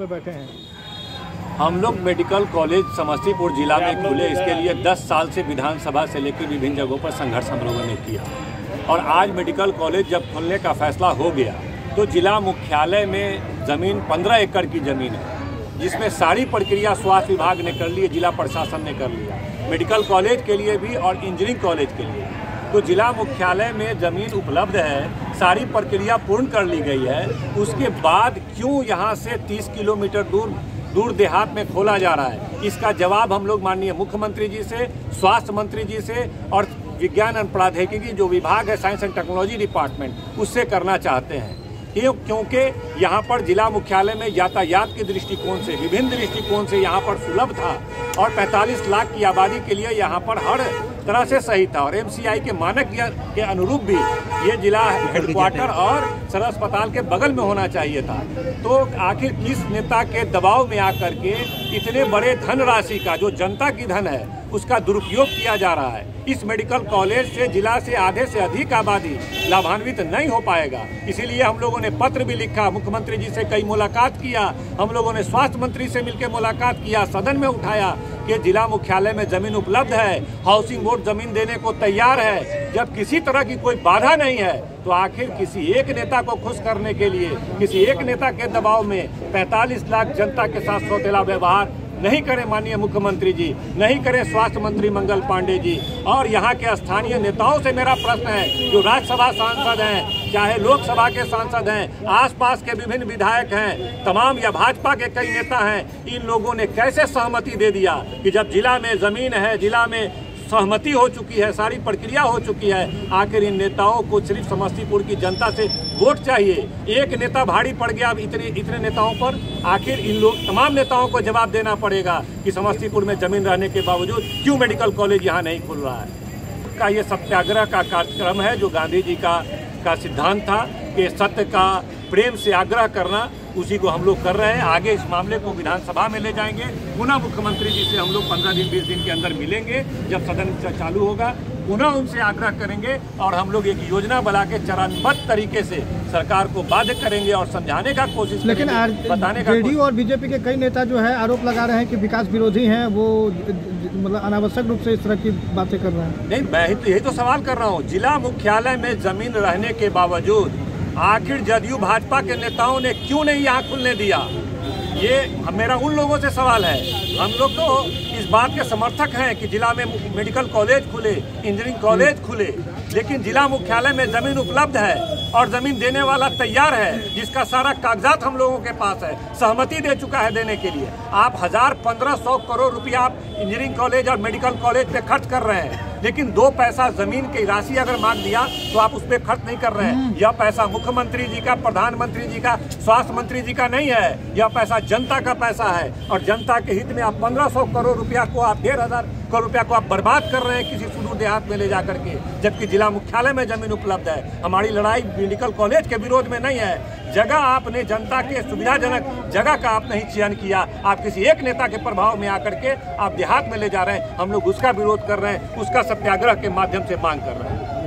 पे बैठे हैं। हम लोग मेडिकल कॉलेज समस्तीपुर जिला में खुले इसके लिए 10 साल से विधानसभा से लेकर विभिन्न जगहों पर संघर्ष हम लोगों ने किया। और आज मेडिकल कॉलेज जब खुलने का फैसला हो गया तो जिला मुख्यालय में ज़मीन 15 एकड़ की ज़मीन है जिसमें सारी प्रक्रिया स्वास्थ्य विभाग ने कर ली जिला प्रशासन ने कर लिया। मेडिकल कॉलेज के लिए भी और इंजीनियरिंग कॉलेज के लिए। तो जिला मुख्यालय में ज़मीन उपलब्ध है सारी प्रक्रिया पूर्ण कर ली गई है, उसके बाद क्यों यहाँ से 30 किलोमीटर दूर दूर देहात में खोला जा रहा है? इसका जवाब हम लोग माननीय मुख्यमंत्री जी से, स्वास्थ्य मंत्री जी से और विज्ञान एवं प्रौद्योगिकी जो विभाग है, साइंस एंड टेक्नोलॉजी डिपार्टमेंट, उससे करना चाहते हैं। क्यों क्योंकि यहाँ पर जिला मुख्यालय में यातायात के दृष्टिकोण से, विभिन्न दृष्टिकोण से यहाँ पर सुलभ था और 45 लाख की आबादी के लिए यहाँ पर हर तरह से सही था। और एमसीआई के मानक के अनुरूप भी ये जिला हेडक्वार्टर और सदर अस्पताल के बगल में होना चाहिए था। तो आखिर किस नेता के दबाव में आकर के इतने बड़े धनराशि का, जो जनता की धन है उसका दुरुपयोग किया जा रहा है। इस मेडिकल कॉलेज से जिला से आधे से अधिक आबादी लाभान्वित नहीं हो पाएगा। इसीलिए हम लोगों ने पत्र भी लिखा, मुख्यमंत्री जी से कई मुलाकात किया, हम लोगों ने स्वास्थ्य मंत्री से मिलकर मुलाकात किया, सदन में उठाया कि जिला मुख्यालय में ज़मीन उपलब्ध है हाउसिंग बोर्ड ज़मीन देने को तैयार है। जब किसी तरह की कोई बाधा नहीं है तो आखिर किसी एक नेता को खुश करने के लिए, किसी एक नेता के दबाव में 45 लाख जनता के साथ सौतेला व्यवहार नहीं करें माननीय मुख्यमंत्री जी, नहीं करें स्वास्थ्य मंत्री मंगल पांडे जी। और यहाँ के स्थानीय नेताओं से मेरा प्रश्न है, जो राज्यसभा सांसद हैं, चाहे लोकसभा के सांसद हैं, आसपास के विभिन्न विधायक हैं, तमाम या भाजपा के कई नेता हैं, इन लोगों ने कैसे सहमति दे दिया कि जब जिला में ज़मीन है, जिला में सहमति हो चुकी है, सारी प्रक्रिया हो चुकी है। आखिर इन नेताओं को सिर्फ़ समस्तीपुर की जनता से वोट चाहिए। एक नेता भारी पड़ गया अब इतने इतने नेताओं पर। आखिर इन लोग, तमाम नेताओं को जवाब देना पड़ेगा कि समस्तीपुर में ज़मीन रहने के बावजूद क्यों मेडिकल कॉलेज यहाँ नहीं खुल रहा है। का ये सत्याग्रह का कार्यक्रम है जो गांधी जी का का सिद्धांत था। कि सत्य का प्रेम से आग्रह करना उसी को हम लोग कर रहे हैं। आगे इस मामले को विधानसभा में ले जाएँगे। पुनः मुख्यमंत्री जी से हम लोग पंद्रह दिन बीस दिन के अंदर मिलेंगे जब सदन चालू होगा। पुनः उनसे आग्रह करेंगे और हम लोग एक योजना बना के चरणबद्ध तरीके से सरकार को बाध्य करेंगे और समझाने का कोशिश लेकिन बताने का जेडीयू और बीजेपी के कई नेता जो है आरोप लगा रहे हैं कि विकास विरोधी हैं वो मतलब अनावश्यक रूप से इस तरह की बातें कर रहे हैं। नहीं मैं यही तो सवाल कर रहा हूँ। जिला मुख्यालय में ज़मीन रहने के बावजूद आखिर जदयू भाजपा के नेताओं ने क्यों नहीं यहाँ खुलने दिया? ये मेरा उन लोगों से सवाल है। हम लोग तो इस बात के समर्थक हैं कि जिला में मेडिकल कॉलेज खुले इंजीनियरिंग कॉलेज खुले लेकिन जिला मुख्यालय में ज़मीन उपलब्ध है और ज़मीन देने वाला तैयार है जिसका सारा कागजात हम लोगों के पास है सहमति दे चुका है देने के लिए। आप हज़ार पंद्रह सौ करोड़ रुपया आप इंजीनियरिंग कॉलेज और मेडिकल कॉलेज पे खर्च कर रहे हैं। लेकिन दो पैसा ज़मीन की राशि अगर मांग दिया तो आप उस पर खर्च नहीं कर रहे हैं। हम्म। यह पैसा मुख्यमंत्री जी का प्रधानमंत्री जी का स्वास्थ्य मंत्री जी का नहीं है। यह पैसा जनता का पैसा है। और जनता के हित में आप पंद्रह करोड़ रुपया को आप डेढ़ करोड़ रुपया को आप बर्बाद कर रहे हैं किसी सुदूर देहात में ले जा करके जबकि जिला मुख्यालय में ज़मीन उपलब्ध है। हमारी लड़ाई मेडिकल कॉलेज के विरोध में नहीं है। जगह आपने जनता के सुविधाजनक जगह का आप नहीं चयन किया। आप किसी एक नेता के प्रभाव में आकर के आप देहात में ले जा रहे हैं। हम लोग उसका विरोध कर रहे हैं, उसका सत्याग्रह के माध्यम से मांग कर रहे हैं।